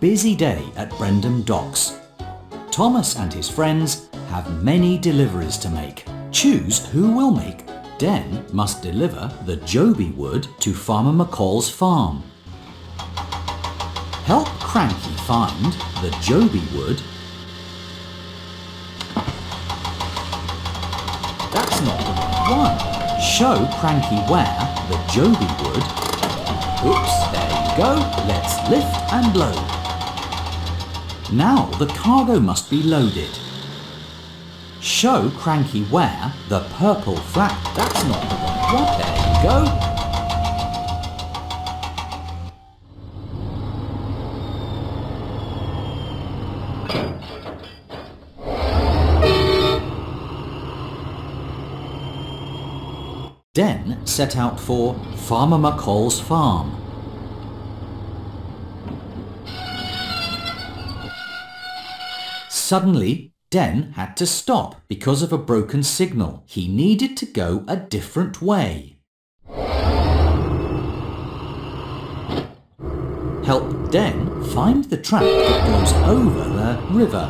busy day at Brendam Docks. Thomas and his friends have many deliveries to make. Choose who will make. Den must deliver the Jobi wood to Farmer McColl's farm. Help Cranky find the Jobi wood. That's not the right one. Show Cranky where the Jobi wood. Oops, there you go. Let's lift and load. Now the cargo must be loaded. Show Cranky where the purple flag. That's not the one. There you go. Den set out for Farmer McColl's farm. Suddenly, Den had to stop because of a broken signal. He needed to go a different way. Help Den find the track that goes over the river.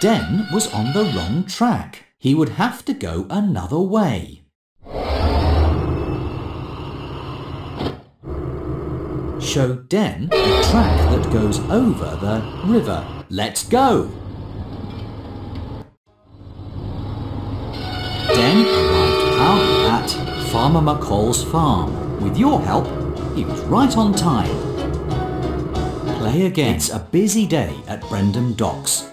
Den was on the wrong track. He would have to go another way. Show Den the track that goes over the river. Let's go! Den arrived at Farmer McColl's farm. With your help, he was right on time. Play again. It's a busy day at Brendam Docks.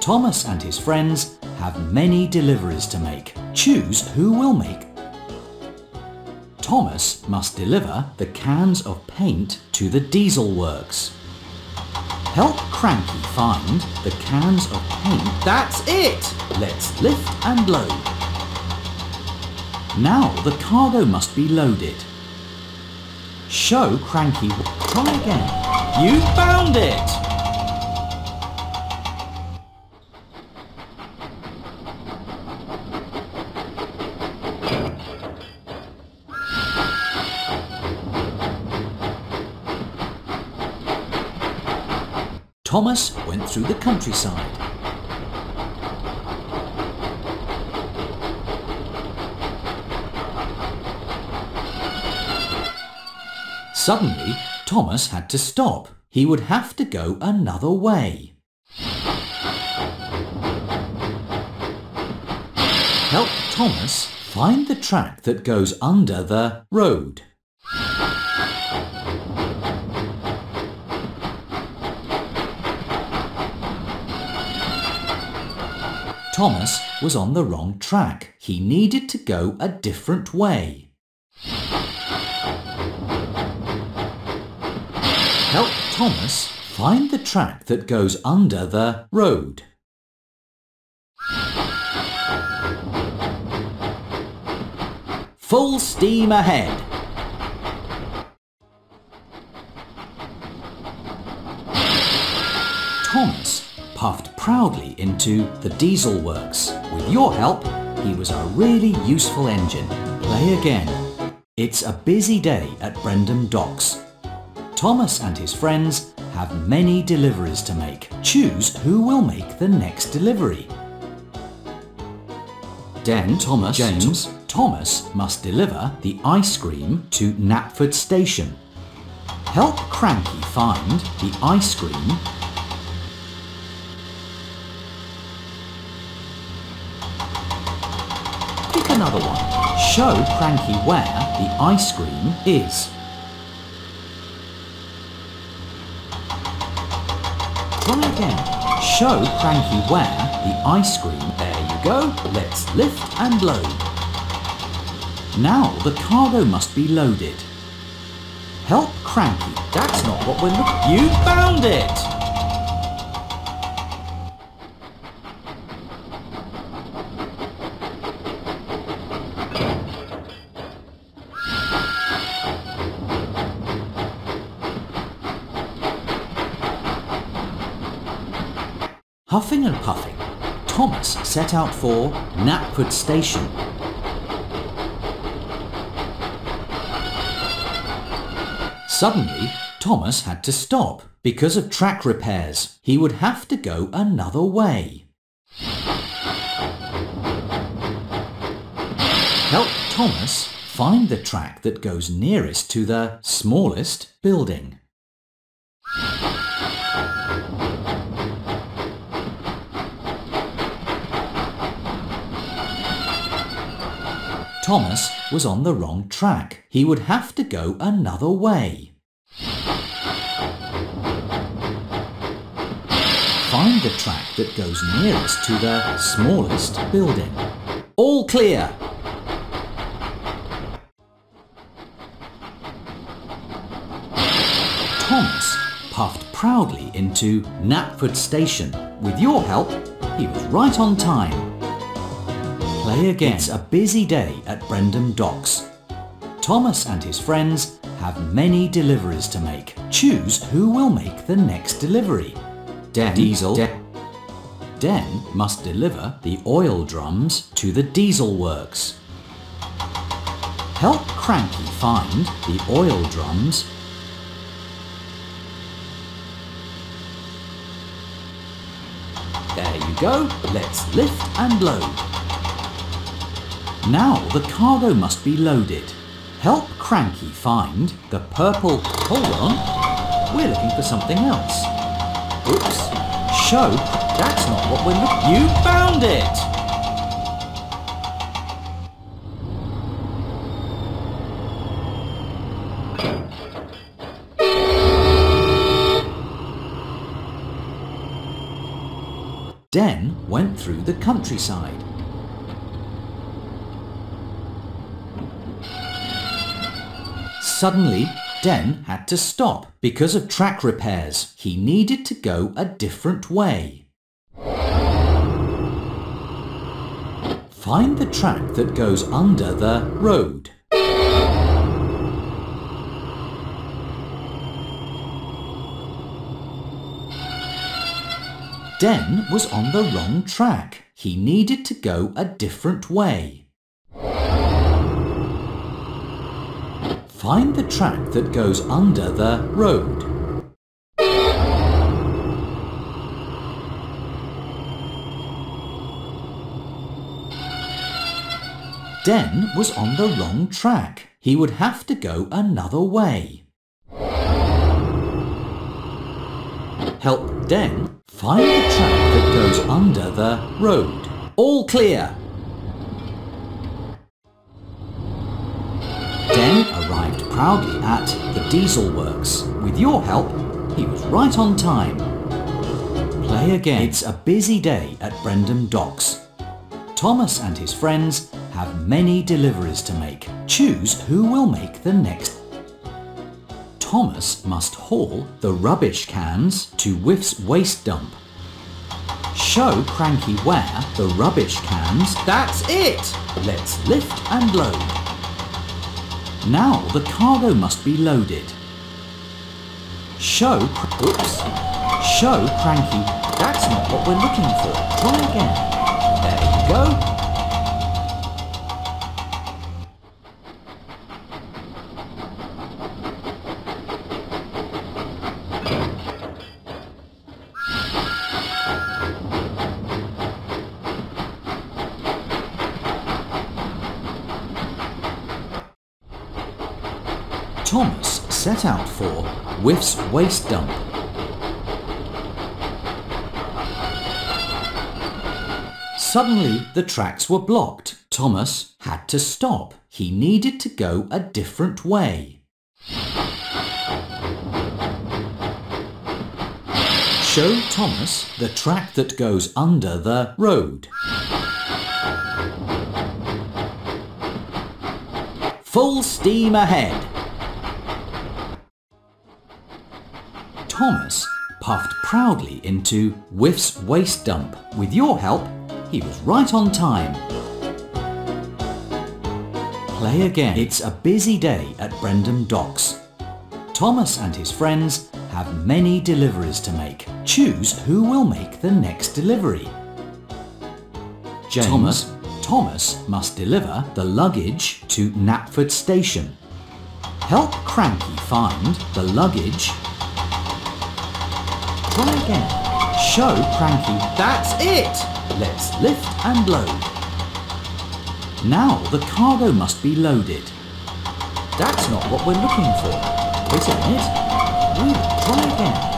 Thomas and his friends have many deliveries to make. Choose who will make. Thomas must deliver the cans of paint to the diesel works. Help Cranky find the cans of paint. That's it! Let's lift and load. Now the cargo must be loaded. Show Cranky. Try again. You found it! Thomas went through the countryside. Suddenly, Thomas had to stop. He would have to go another way. Help Thomas find the track that goes under the road. Thomas was on the wrong track. He needed to go a different way. Help Thomas find the track that goes under the road. Full steam ahead. Thomas puffed proudly into the diesel works. With your help, he was a really useful engine. Play again. It's a busy day at Brendam Docks. Thomas and his friends have many deliveries to make. Choose who will make the next delivery. Den, Thomas, James, Thomas must deliver the ice cream to Knapford Station. Help Cranky find the ice cream another one. Show Cranky where the ice cream is. Try again. Show Cranky where the ice cream... There you go. Let's lift and load. Now the cargo must be loaded. Help Cranky. That's not what we're looking... You found it! Huffing and puffing, Thomas set out for Knapford Station. Suddenly, Thomas had to stop because of track repairs. He would have to go another way. Help Thomas find the track that goes nearest to the smallest building. Thomas was on the wrong track. He would have to go another way. Find the track that goes nearest to the smallest building. All clear! Thomas puffed proudly into Knapford Station. With your help, he was right on time. Play again. It's a busy day at Brendam Docks. Thomas and his friends have many deliveries to make. Choose who will make the next delivery. Den, Diesel, Den, Den must deliver the oil drums to the diesel works. Help Cranky find the oil drums There you go. Let's lift and load. Now the cargo must be loaded. Help Cranky find the purple... Hold on. We're looking for something else. Oops. Show. That's not what we're looking... You found it! Den went through the countryside. Suddenly, Den had to stop because of track repairs. He needed to go a different way. Find the track that goes under the road. Den was on the wrong track. He needed to go a different way. Find the track that goes under the road. Den was on the wrong track. He would have to go another way. Help Den find the track that goes under the road. All clear! Arrived proudly at the diesel works. With your help, he was right on time. Play again. It's a busy day at Brendam Docks. Thomas and his friends have many deliveries to make. Choose who will make the next. Thomas must haul the rubbish cans to Whiff's waste dump. Show Cranky where the rubbish cans... That's it! Let's lift and load. Now the cargo must be loaded. Show... Oops. Show Cranky... That's not what we're looking for. Try again. There you go. Thomas set out for Whiff's waste dump. Suddenly, the tracks were blocked. Thomas had to stop. He needed to go a different way. Show Thomas the track that goes under the road. Full steam ahead. Thomas puffed proudly into Whiff's waste dump. With your help, he was right on time. Play again. It's a busy day at Brendam Docks. Thomas and his friends have many deliveries to make. Choose who will make the next delivery. James, Thomas, Thomas must deliver the luggage to Knapford Station. Help Cranky find the luggage. Try again. Show Cranky. That's it! Let's lift and load. Now the cargo must be loaded. That's not what we're looking for. Wait a minute. Ooh, try again.